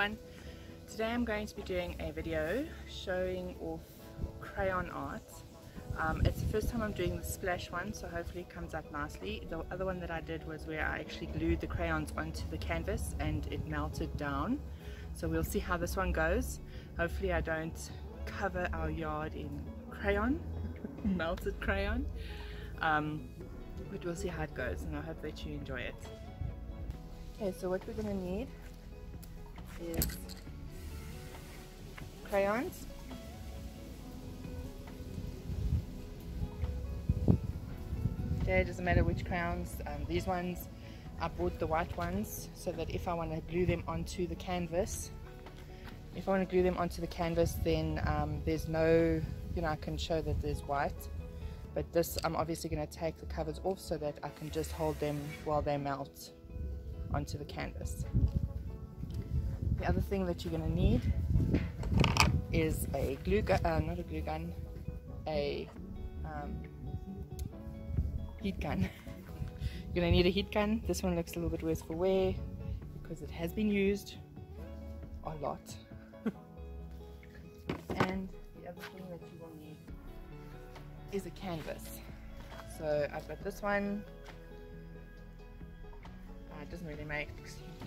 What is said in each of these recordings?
everyone. Today I'm going to be doing a video showing off crayon art. Um, it's the first time I'm doing the splash one so hopefully it comes up nicely. The other one that I did was where I actually glued the crayons onto the canvas and it melted down. So we'll see how this one goes. Hopefully I don't cover our yard in crayon, melted crayon. Um, but we'll see how it goes and I hope that you enjoy it. Okay, so what we're going to need crayons. Okay, it doesn't matter which crayons. Um, these ones, I bought the white ones so that if I want to glue them onto the canvas, if I want to glue them onto the canvas, then um, there's no, you know, I can show that there's white. But this, I'm obviously going to take the covers off so that I can just hold them while they melt onto the canvas. The other thing that you're going to need is a glue gun, uh, not a glue gun, a um, heat gun. you're going to need a heat gun. This one looks a little bit worse for wear because it has been used a lot. and the other thing that you will need is a canvas. So I've got this one. Uh, it doesn't really make,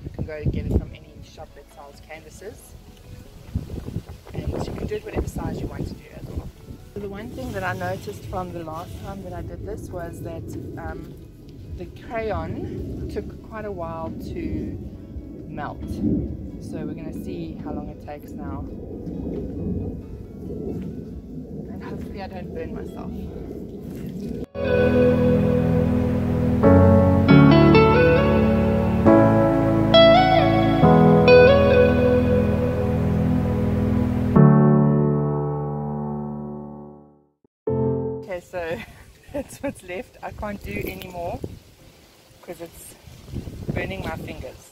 you can go get it from any shop that sells canvases and you can do it whatever size you want to do as well. So the one thing that I noticed from the last time that I did this was that um, the crayon took quite a while to melt. So we're going to see how long it takes now. And hopefully I don't burn myself. What's left. I can't do any more because it's burning my fingers.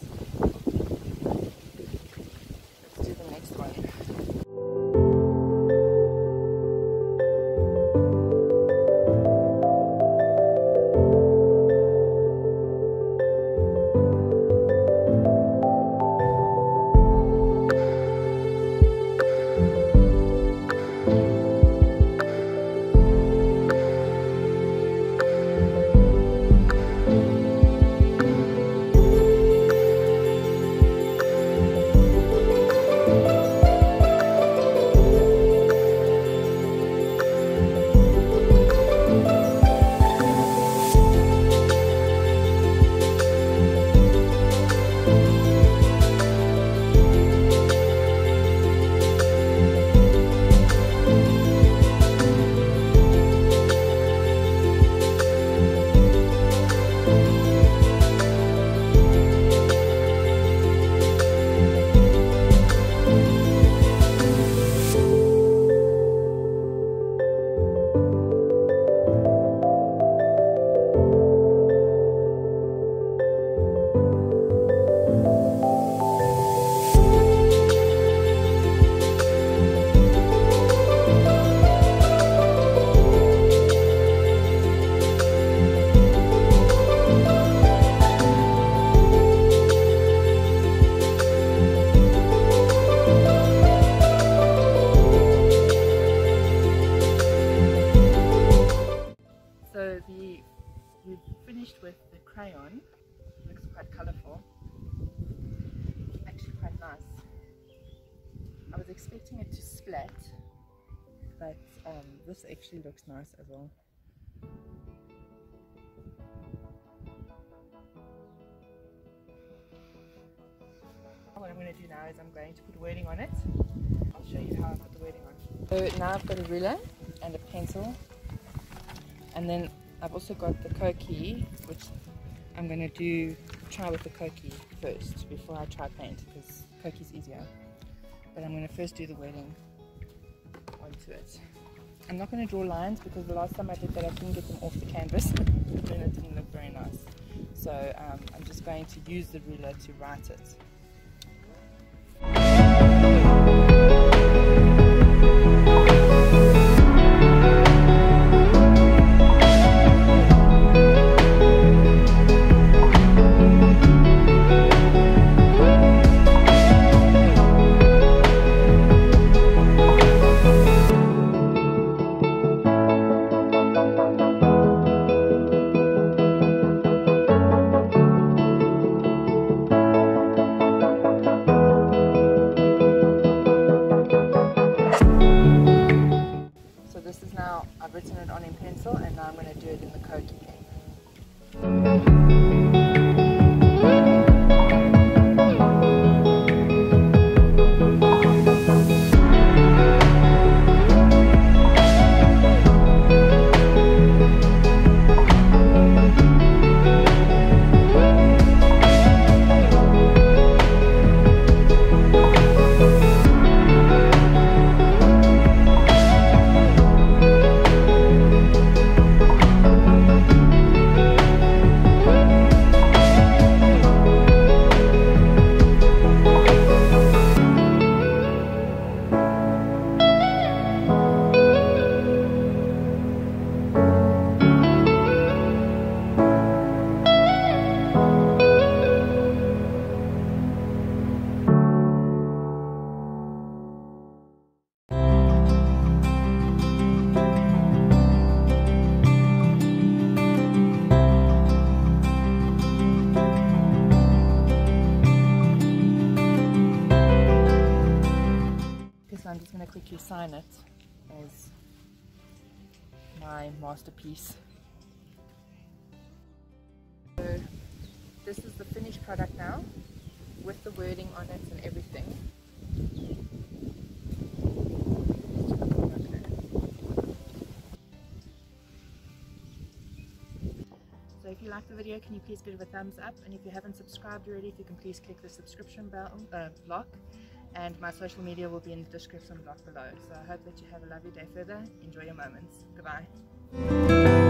Expecting it to splat, but um, this actually looks nice as well. What I'm going to do now is I'm going to put wording on it. I'll show you how I put the wording on. So now I've got a ruler and a pencil and then I've also got the Koki which I'm going to do try with the Koki first before I try paint because koki is easier but I'm going to first do the wording onto it. I'm not going to draw lines because the last time I did that I couldn't get them off the canvas and it didn't look very nice. So um, I'm just going to use the ruler to write it written it on in pencil and now I'm going to do it in the Koki pen. Quickly sign it as my masterpiece. So this is the finished product now with the wording on it and everything. So if you like the video, can you please give it a thumbs up? And if you haven't subscribed already, if you can please click the subscription bell uh, block. And my social media will be in the description box below. So I hope that you have a lovely day further. Enjoy your moments. Goodbye.